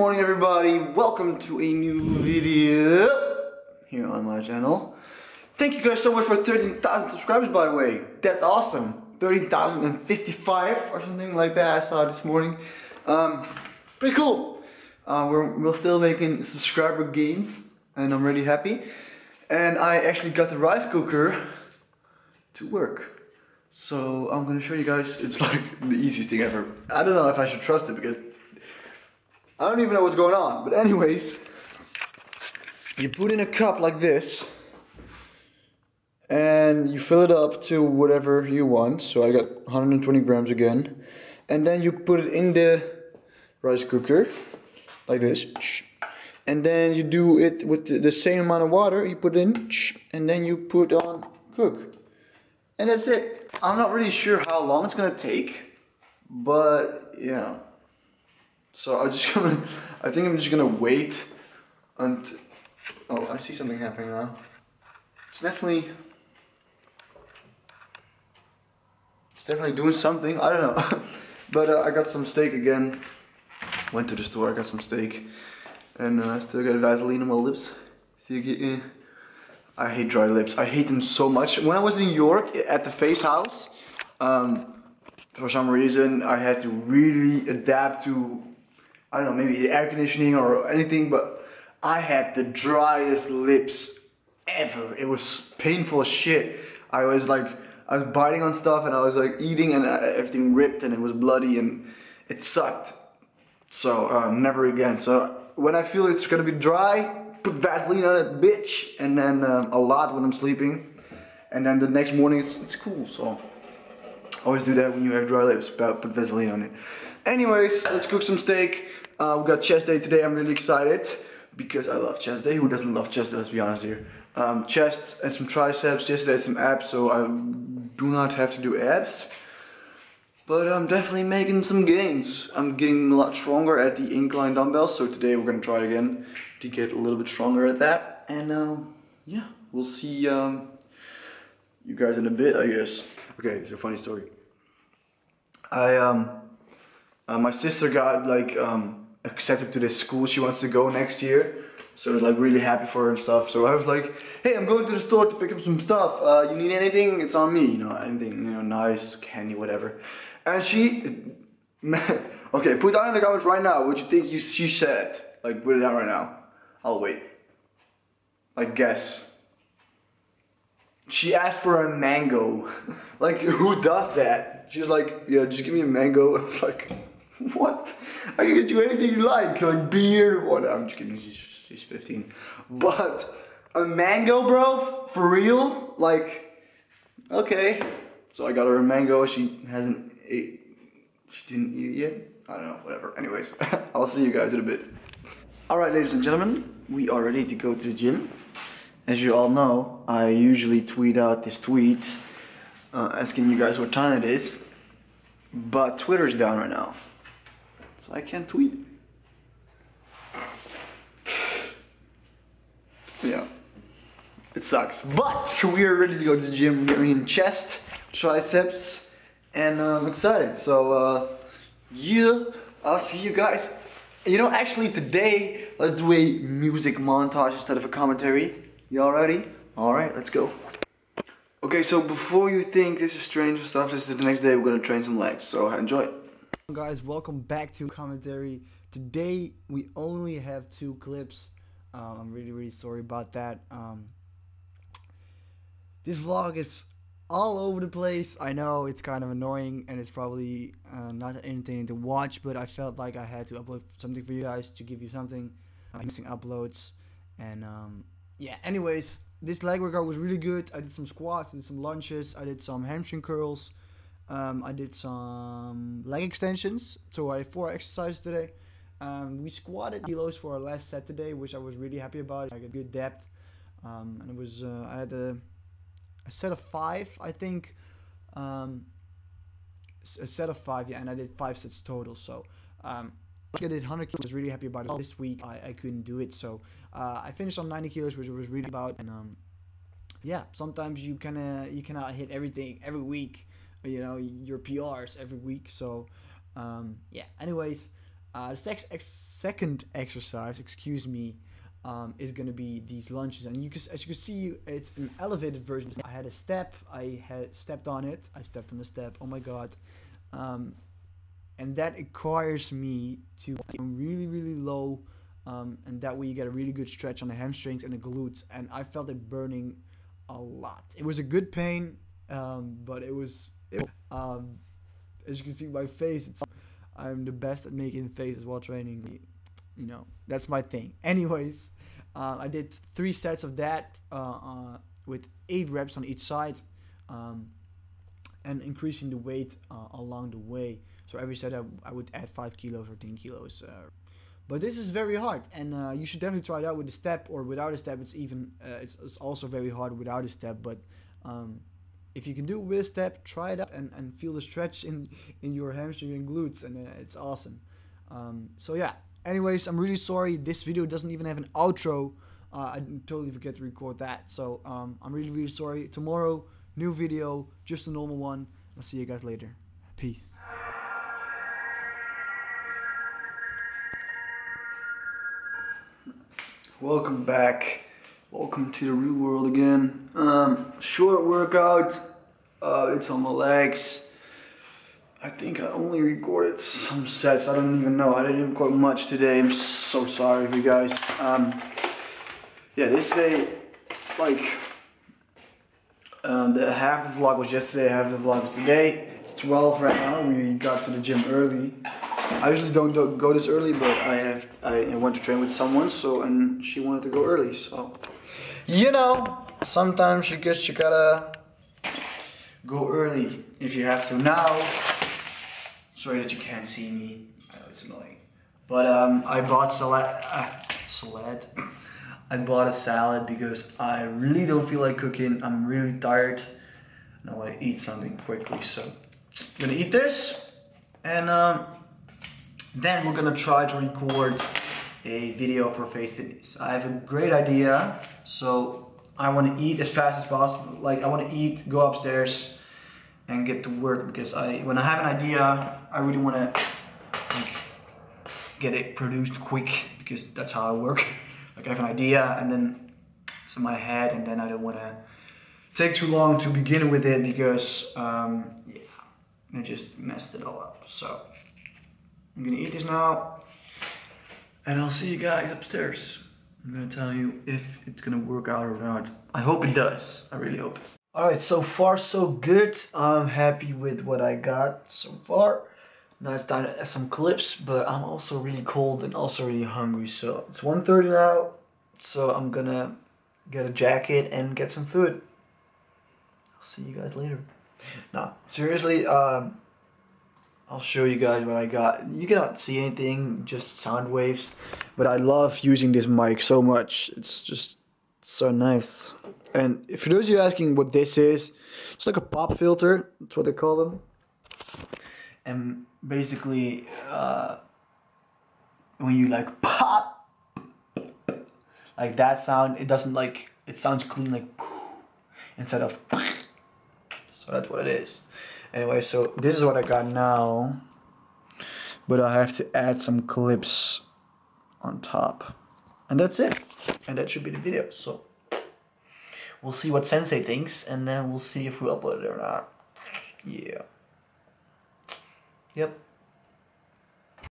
morning everybody, welcome to a new video here on my channel. Thank you guys so much for 13,000 subscribers by the way, that's awesome. 13,055 or something like that I saw this morning. Um, pretty cool. Uh, we're, we're still making subscriber gains and I'm really happy. And I actually got the rice cooker to work. So I'm gonna show you guys, it's like the easiest thing ever. I don't know if I should trust it because I don't even know what's going on. But anyways, you put in a cup like this and you fill it up to whatever you want. So I got 120 grams again. And then you put it in the rice cooker like this. And then you do it with the same amount of water. You put in and then you put on cook. And that's it. I'm not really sure how long it's gonna take, but yeah. So I just gonna, I think I'm just gonna wait until, oh, I see something happening now. It's definitely, it's definitely doing something, I don't know. but uh, I got some steak again. Went to the store, I got some steak. And uh, I still got Vaseline on my lips. I hate dry lips. I hate them so much. When I was in New York at the FaZe House, um, for some reason I had to really adapt to I don't know, maybe air conditioning or anything, but I had the driest lips ever. It was painful shit. I was like, I was biting on stuff and I was like eating and uh, everything ripped and it was bloody and it sucked. So, uh, never again. So, when I feel it's gonna be dry, put Vaseline on it, bitch, and then uh, a lot when I'm sleeping. And then the next morning it's, it's cool, so. Always do that when you have dry lips, put Vaseline on it. Anyways, let's cook some steak. Uh, we got chest day today. I'm really excited because I love chest day. Who doesn't love chest? Let's be honest here. Um, chest and some triceps. Yesterday some abs, so I do not have to do abs. But I'm definitely making some gains. I'm getting a lot stronger at the incline dumbbells. So today we're gonna try again to get a little bit stronger at that. And uh, yeah, we'll see um, you guys in a bit, I guess. Okay, it's a funny story. I um, uh, my sister got like um, accepted to this school she wants to go next year. So I was like really happy for her and stuff. So I was like, hey, I'm going to the store to pick up some stuff. Uh, you need anything? It's on me. You know, anything, you know, nice, candy, whatever. And she, okay, put down in the comments right now what you think you, she said. Like, put it down right now. I'll wait. Like, guess. She asked for a mango. like, who does that? She was like, yeah, just give me a mango. I was like, what? I can get you anything you like, like beer, what? I'm just kidding, she's, she's 15. But a mango, bro, for real? Like, okay. So I got her a mango. She hasn't ate. She didn't eat it yet. I don't know. Whatever. Anyways, I'll see you guys in a bit. All right, ladies and gentlemen, we are ready to go to the gym. As you all know, I usually tweet out this tweet uh, asking you guys what time it is, but Twitter's down right now. I can't tweet. Yeah. It sucks. But we are ready to go to the gym. We're getting chest, triceps, and uh, I'm excited. So, uh, yeah, I'll see you guys. You know, actually today, let's do a music montage instead of a commentary. Y'all ready? Alright, let's go. Okay, so before you think this is strange stuff, this is the next day we're gonna train some legs. So enjoy guys welcome back to commentary. Today we only have two clips. Um, i'm really really sorry about that. Um, this vlog is all over the place. I know it's kind of annoying and it's probably uh, not entertaining to watch but i felt like i had to upload something for you guys to give you something. I'm missing uploads and um, yeah anyways this leg workout was really good. I did some squats I did some lunges i did some hamstring curls um, I did some leg extensions, so I four exercises today. Um, we squatted kilos for our last set today, which I was really happy about. I got good depth, um, and it was uh, I had a, a, set of five, I think, um, a set of five, yeah, and I did five sets total. So um, I did 100 kilos. Was really happy about it. This week I, I couldn't do it, so uh, I finished on 90 kilos, which I was really about. And um, yeah, sometimes you kind of you cannot hit everything every week you know your PRs every week. So um, yeah. Anyways, Uh, the sex- ex- second exercise, excuse me, um, is gonna be these lunges, and you can, as you can see, it's an elevated version. I had a step, I had stepped on it, I stepped on the step. Oh my god, um, and that requires me to really, really low, um, and that way you get a really good stretch on the hamstrings and the glutes. And I felt it burning a lot. It was a good pain, um, but it was, it, um, as you can see, my face. It's I'm the best at making faces while training you know that's my thing anyways uh, i did three sets of that uh, uh, with eight reps on each side um, and increasing the weight uh, along the way so every set I, I, would add five kilos or 10 kilos uh, but this is very hard and uh, you should definitely try it out with a step or without a step it's even it's, it's, also very hard without a step but um, if you can do with step try it out and, and feel the stretch in in your hamstring and glutes and it's awesome um, so yeah anyways, I'm really sorry. This video doesn't even have an outro. Uh, I totally forget to record that. So um, I'm really, really sorry. Tomorrow, new video, just a normal one. I'll see you guys later. Peace. Welcome back. Welcome to the real world again. Um, short workout. Uh, it's on my legs. I think I only recorded some sets. I don't even know. I didn't record much today. I'm so sorry you guys. Um, yeah, this day, like, um, the half the vlog was yesterday, half the vlog is today. It's 12 right now. We got to the gym early. I usually don't go this early, but I have I went to train with someone, so and she wanted to go early. So, you know, sometimes you guess you gotta go early if you have to. Now Sorry that you can't see me. I know it's annoying. But um, I bought salad. Uh, salad. I bought a salad because I really don't feel like cooking. I'm really tired. And I want to eat something quickly. So I'm gonna eat this. And um, then we're gonna try to record a video for FaZe Fitness. I have a great idea. So I want to eat as fast as possible. Like I want to eat, go upstairs, and get to work because I when I have an idea I really want to like, get it produced quick because that's how I work like I have an idea and then it's in my head and then I don't want to take too long to begin with it because um, yeah I just messed it all up so I'm gonna eat this now and I'll see you guys upstairs I'm gonna tell you if it's gonna work out or not I hope it does I really hope Alright, so far so good. I'm happy with what I got so far. Now it's time to add some clips, but I'm also really cold and also really hungry. So it's 1.30 now, so I'm gonna get a jacket and get some food. I'll see you guys later. Now, seriously, um, I'll show you guys what I got. You cannot see anything, just sound waves. But I love using this mic so much. It's just so nice. And for those of you asking what this is, it's like a pop filter. That's what they call them. And basically, uh, when you like pop, like that sound, it doesn't like, it sounds clean like instead of so that's what it is. Anyway, so this is what I got now. But I have to add some clips on top. And that's it. And that should be the video. So We'll see what Sensei thinks, and then we'll see if we upload it or not. Yeah. Yep.